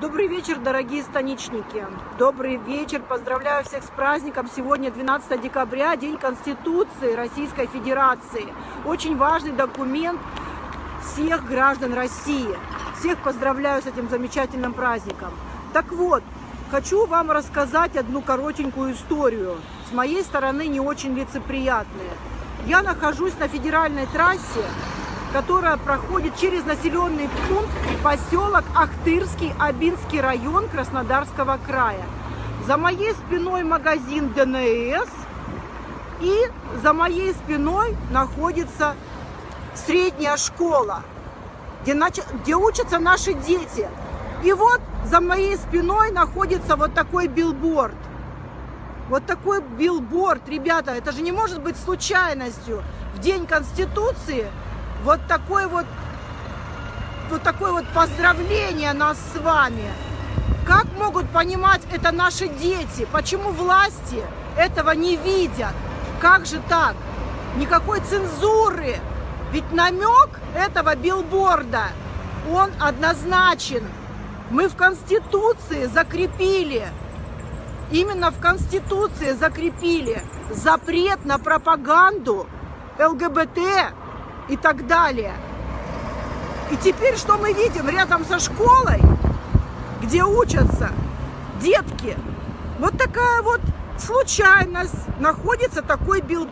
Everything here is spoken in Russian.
Добрый вечер, дорогие станичники. Добрый вечер. Поздравляю всех с праздником. Сегодня 12 декабря, День Конституции Российской Федерации. Очень важный документ всех граждан России. Всех поздравляю с этим замечательным праздником. Так вот, хочу вам рассказать одну коротенькую историю. С моей стороны не очень лицеприятная. Я нахожусь на федеральной трассе которая проходит через населенный пункт поселок Ахтырский, Абинский район Краснодарского края. За моей спиной магазин ДНС и за моей спиной находится средняя школа, где, нач... где учатся наши дети. И вот за моей спиной находится вот такой билборд. Вот такой билборд, ребята, это же не может быть случайностью. В День Конституции вот такой вот, вот такое вот поздравление нас с вами. Как могут понимать это наши дети? Почему власти этого не видят? Как же так? Никакой цензуры. Ведь намек этого билборда, он однозначен. Мы в Конституции закрепили, именно в Конституции закрепили запрет на пропаганду ЛГБТ и так далее. И теперь что мы видим рядом со школой, где учатся детки? Вот такая вот случайность, находится такой билборд.